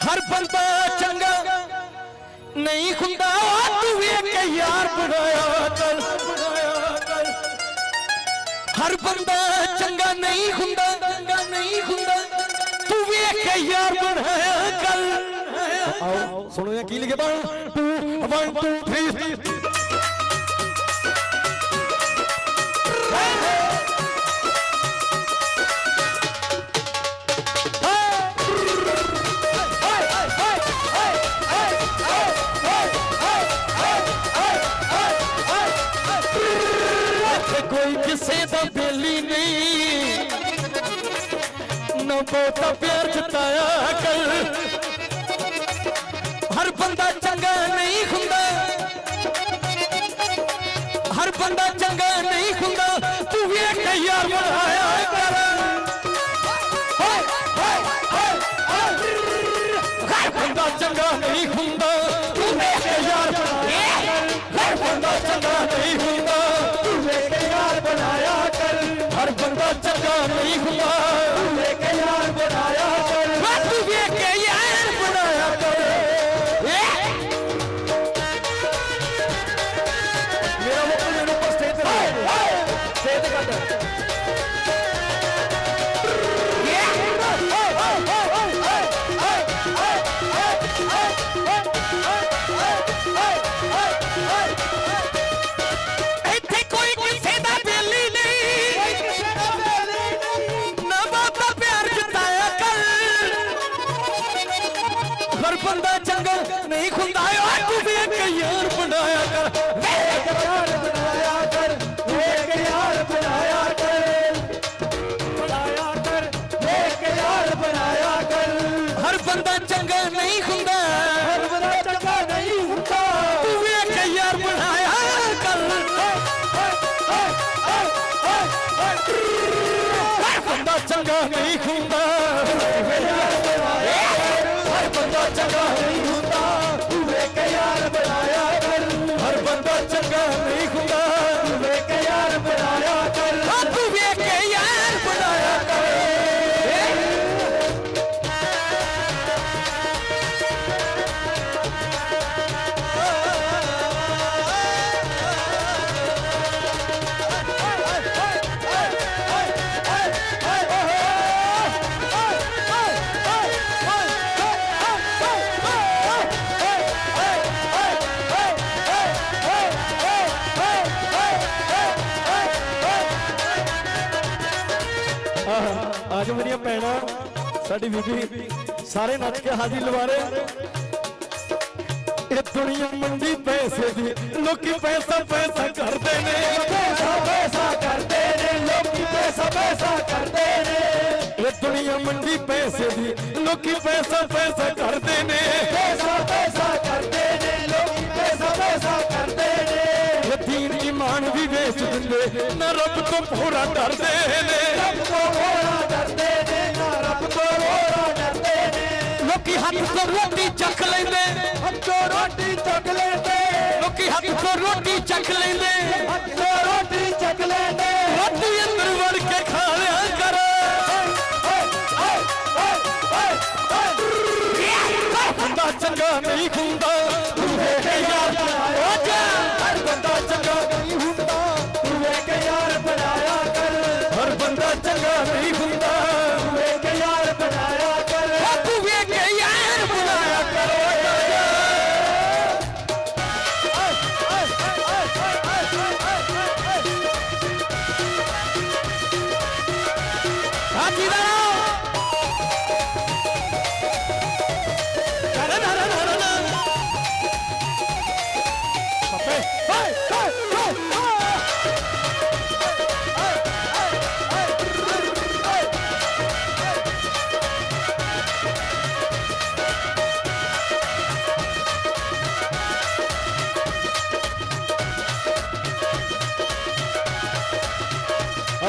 ਬੰਦਾ ਚੰਗਾ ਨਹੀਂ ਹੁੰਦਾ ਤੂੰ ਵੇਖ ਕੇ ਯਾਰ ਬਣਾਇਆ ਕਰ ਹਰ ਬੰਦਾ ਚੰਗਾ ਨਹੀਂ ਹੁੰਦਾ ਚੰਗਾ ਨਹੀਂ ਹੁੰਦਾ ਤੂੰ ਵੇਖ ਕੇ ਯਾਰ ਬਣਾਇਆ ਕਰ ਆਓ ਸੁਣੋ ਇਹ ਕੀ ਲਿਖੇ ਬਣ 2 1 ਇੱਥੇ ਕੋਈ ਕਿਸੇ ਦਾ ਬੇਲੀ ਨਹੀਂ ਨਾ ਬਹੁਤਾ ਪਿਆਰ ਜਤਾਇਆ ਕਰ ਹਰ ਬੰਦਾ ਚੰਗਾ ਨਹੀਂ ਹੁੰਦਾ ਹਰ ਬੰਦਾ ਚੰਗਾ ਨਹੀਂ ਹੁੰਦਾ ਤੂੰ ਵੇਖ ਕੇ ਯਾਰ ਬਣਾਇਆ ਕਰ ਹਾਏ ਹਾਏ ਹਾਏ ਹਾਏ ਹਰ ਬੰਦਾ ਚੰਗਾ ਨਹੀਂ ਹੁੰਦਾ ਅੱਜ ਮੇਰੀਆਂ ਭੈਣਾਂ ਸਾਡੀ ਬੀਬੀ ਸਾਰੇ ਨੱਚ ਕੇ ਹਾਜ਼ਰੀ ਲਵਾ ਰਹੇ ਇਹ ਦੁਨੀਆ ਮੰਡੀ ਪੈਸੇ ਦੀ ਲੋਕੀ ਪੈਸਾ ਪੈਸਾ ਕਰਦੇ ਨੇ ਪੈਸਾ ਪੈਸਾ ਕਰਦੇ ਨੇ ਲੋਕੀ ਪੈਸਾ ਪੈਸਾ ਕਰਦੇ ਨੇ ਇਹ ਦੁਨੀਆ ਮੰਡੀ ਪੈਸੇ ਦੀ ਲੋਕੀ ਪੈਸਾ ਪੈਸਾ ਕਰਦੇ ਨੇ ਪੈਸਾ ਪੈਸਾ बेच दिंदे ना रब तो पूरा डरदे ने रब तो ने ना रब तो ने लोकी रोटी चख लेंदे। हाथ तो रोटी चख लेंदे। लोकी तो रोटी चख लेंगे तो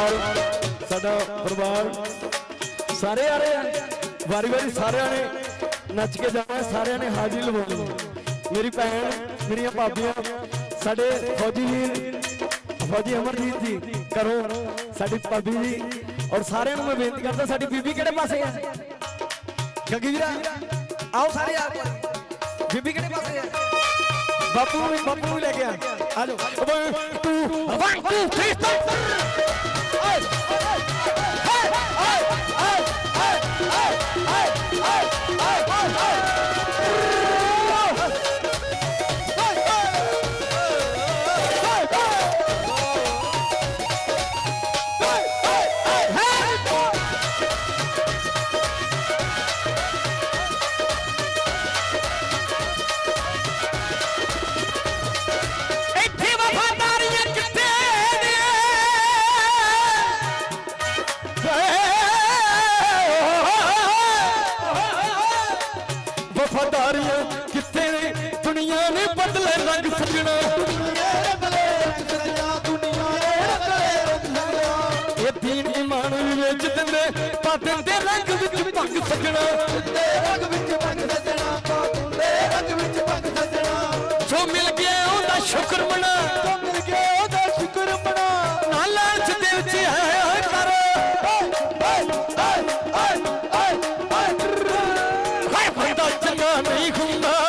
परिवार सा परिवार सारे आ रहे हैं वारी वारी सारे ने नच के जाना है, सारे ने हाजिर बोलो मेरी भैन, मेरिया भाभी साढ़े फौजी जी, फौजी अमरजीत जी करो साड़ी भाभी जी, और सारे मैं बेनती करता साड़ी बीबी कि पास है? गगी आओ सारे बीबी कि बापू बापू भी लेके आ। जाओ। तू Hey! ਰੰਗ ਵਿੱਚ ਜੋ ਮਿਲ ਗਿਆ ਉਹਦਾ ਸ਼ੁਕਰ ਜੋ ਨਹੀਂ ਹੁੰਦਾ।